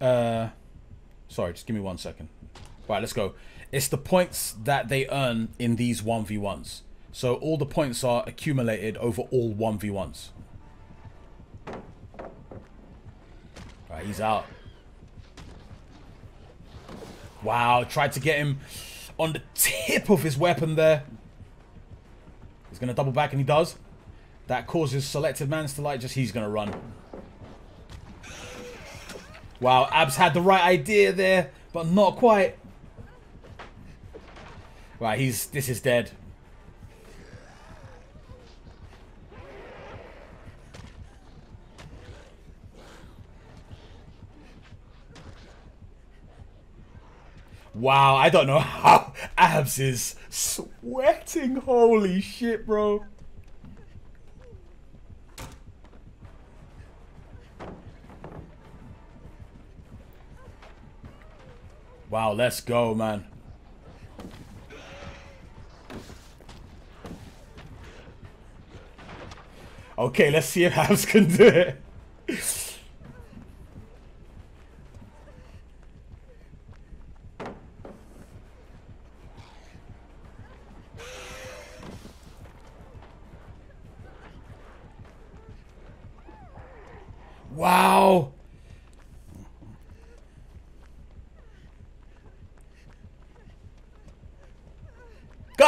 Uh, sorry, just give me one second. Right, let's go. It's the points that they earn in these 1v1s. So all the points are accumulated over all 1v1s. Right, he's out. Wow, tried to get him on the tip of his weapon there. He's going to double back and he does. That causes selected mans to like just he's going to run. Wow, Abz had the right idea there, but not quite. Right, he's this is dead. Wow, I don't know how Abz is sweating. Holy shit, bro. Wow, let's go, man. Okay, let's see if Abz can do it. Wow.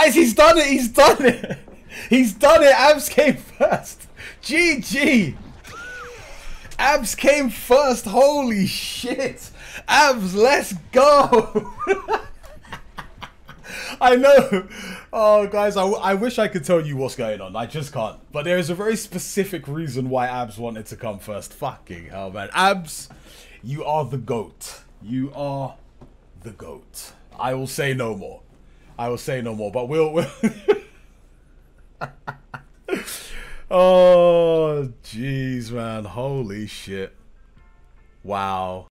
Guys, he's done it. He's done it. He's done it. Abz came first. GG. Abz came first. Holy shit. Abz, let's go. I know. Oh, guys, I, I wish I could tell you what's going on. I just can't. But there is a very specific reason why Abz wanted to come first. Fucking hell, man. Abz, you are the GOAT. You are the GOAT. I will say no more. I will say no more. But we'll... we'll oh, jeez, man. Holy shit. Wow.